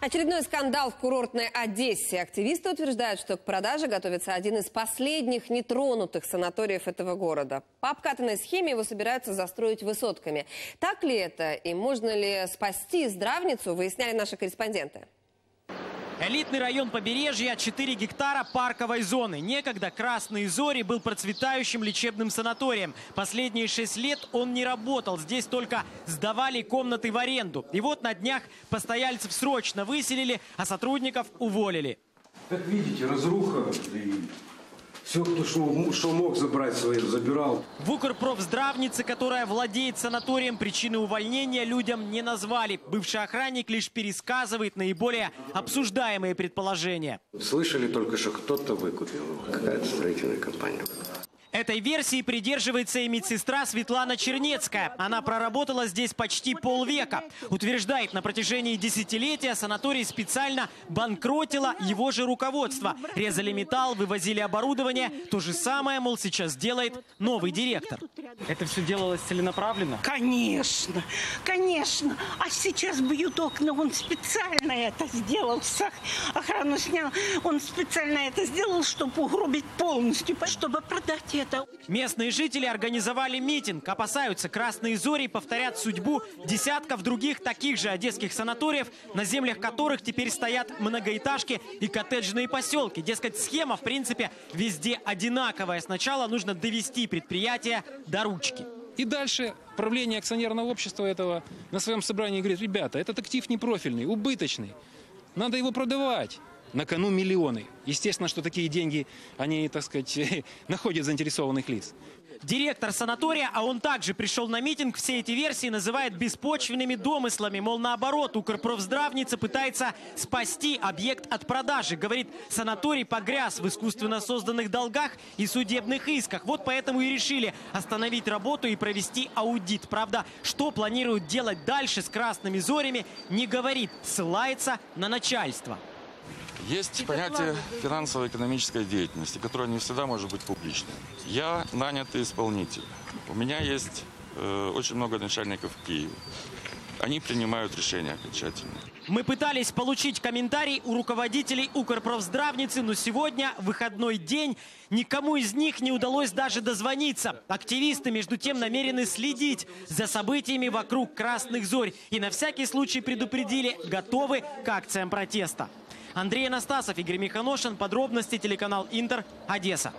Очередной скандал в курортной Одессе. Активисты утверждают, что к продаже готовится один из последних нетронутых санаториев этого города. По обкатанной схеме его собираются застроить высотками. Так ли это и можно ли спасти здравницу, выясняли наши корреспонденты. Элитный район побережья, 4 гектара парковой зоны. Некогда Красный Зори был процветающим лечебным санаторием. Последние 6 лет он не работал. Здесь только сдавали комнаты в аренду. И вот на днях постояльцев срочно выселили, а сотрудников уволили. Как видите, разруха и все, кто что, что мог забрать свое, забирал. В Укрпрофздравнице, которая владеет санаторием, причины увольнения людям не назвали. Бывший охранник лишь пересказывает наиболее обсуждаемые предположения. Слышали только, что кто-то выкупил. Какая-то строительная компания. Этой версии придерживается и медсестра Светлана Чернецкая. Она проработала здесь почти полвека. Утверждает, на протяжении десятилетия санаторий специально банкротило его же руководство. Резали металл, вывозили оборудование. То же самое, мол, сейчас делает новый директор. Это все делалось целенаправленно? Конечно, конечно. А сейчас бьют окна. Он специально это сделал. Охрану снял. Он специально это сделал, чтобы угробить полностью, чтобы продать это. Местные жители организовали митинг. Опасаются, красные зори повторят судьбу десятков других таких же одесских санаториев, на землях которых теперь стоят многоэтажки и коттеджные поселки. Дескать, схема, в принципе, везде одинаковая. Сначала нужно довести предприятие до ручки. И дальше правление акционерного общества этого на своем собрании говорит, ребята, этот актив непрофильный, убыточный, надо его продавать. На кону миллионы. Естественно, что такие деньги, они, так сказать, находят заинтересованных лиц. Директор санатория, а он также пришел на митинг, все эти версии называет беспочвенными домыслами. Мол, наоборот, Укрпрофздравница пытается спасти объект от продажи. Говорит, санаторий погряз в искусственно созданных долгах и судебных исках. Вот поэтому и решили остановить работу и провести аудит. Правда, что планируют делать дальше с красными зорями, не говорит, ссылается на начальство. Есть понятие финансово-экономической деятельности, которое не всегда может быть публичным. Я нанятый исполнитель. У меня есть э, очень много начальников в Киеве. Они принимают решения окончательно. Мы пытались получить комментарий у руководителей Укрпрофздравницы, но сегодня выходной день. Никому из них не удалось даже дозвониться. Активисты, между тем, намерены следить за событиями вокруг Красных Зорь. И на всякий случай предупредили, готовы к акциям протеста. Андрей Анастасов, Игорь Миханошин. Подробности телеканал Интер, Одесса.